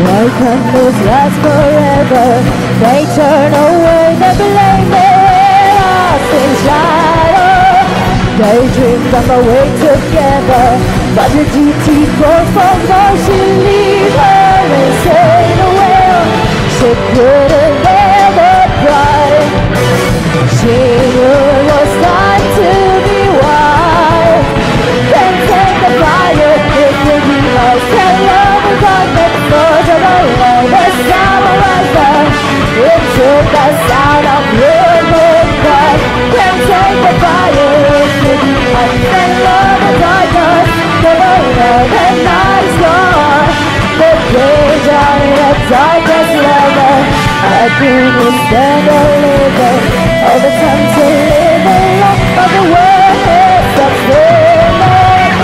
Why can't this last forever? They turn away, they blame it us in shadow. They dreamed of a way together, but the GT broke from those she leave her no. till the night is gone The cage out in a darkest level I dream will stand a little All the time to live a life But the world is a flame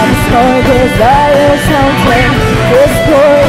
Once more desire something This world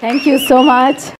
Thank you so much.